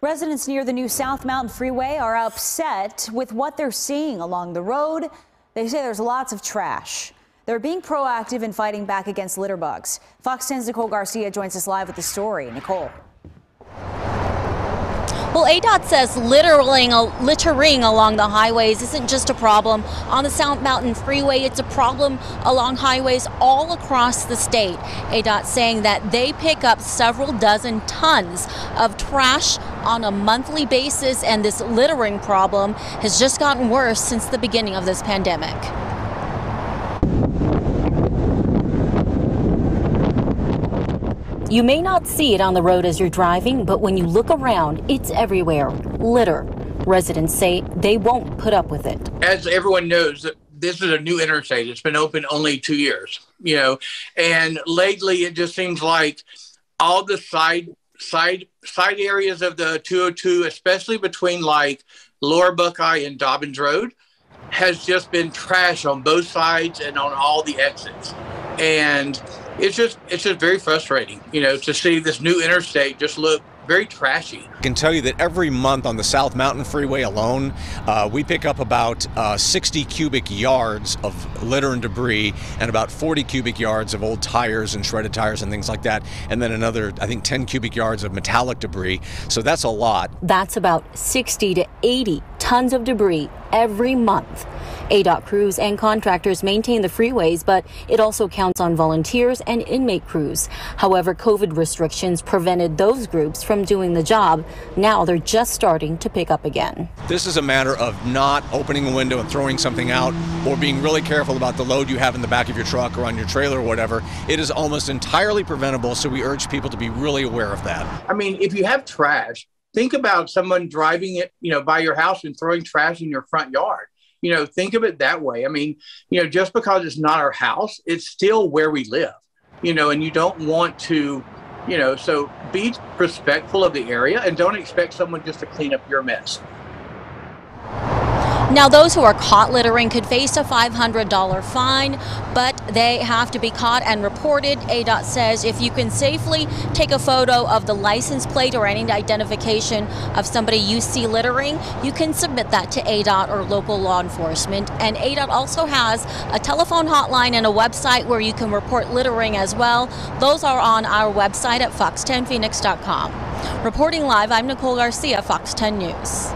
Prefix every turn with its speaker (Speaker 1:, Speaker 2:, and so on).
Speaker 1: Residents near the new South Mountain Freeway are upset with what they're seeing along the road. They say there's lots of trash. They're being proactive in fighting back against litter bugs. Fox 10's Nicole Garcia joins us live with the story. Nicole.
Speaker 2: Well, ADOT says littering, littering along the highways isn't just a problem on the South Mountain Freeway. It's a problem along highways all across the state. ADOT saying that they pick up several dozen tons of trash on a monthly basis, and this littering problem has just gotten worse since the beginning of this pandemic. You may not see it on the road as you're driving, but when you look around, it's everywhere. Litter. Residents say they won't put up with it.
Speaker 3: As everyone knows, this is a new interstate. It's been open only two years, you know, and lately it just seems like all the side side side areas of the 202, especially between like Lower Buckeye and Dobbins Road, has just been trash on both sides and on all the exits. And it's just it's just very frustrating, you know, to see this new interstate just look very trashy.
Speaker 4: I can tell you that every month on the South Mountain Freeway alone, uh, we pick up about uh, 60 cubic yards of litter and debris and about 40 cubic yards of old tires and shredded tires and things like that. And then another, I think, 10 cubic yards of metallic debris. So that's a lot.
Speaker 2: That's about 60 to 80 tons of debris every month. ADOT crews and contractors maintain the freeways, but it also counts on volunteers and inmate crews. However, COVID restrictions prevented those groups from doing the job. Now they're just starting to pick up again.
Speaker 4: This is a matter of not opening a window and throwing something out or being really careful about the load you have in the back of your truck or on your trailer or whatever. It is almost entirely preventable, so we urge people to be really aware of that.
Speaker 3: I mean, if you have trash, think about someone driving it, you know, by your house and throwing trash in your front yard you know, think of it that way. I mean, you know, just because it's not our house, it's still where we live, you know, and you don't want to, you know, so be respectful of the area and don't expect someone just to clean up your mess.
Speaker 2: Now, those who are caught littering could face a $500 fine, but they have to be caught and reported. ADOT says if you can safely take a photo of the license plate or any identification of somebody you see littering, you can submit that to ADOT or local law enforcement. And ADOT also has a telephone hotline and a website where you can report littering as well. Those are on our website at fox10phoenix.com. Reporting live, I'm Nicole Garcia, Fox 10 News.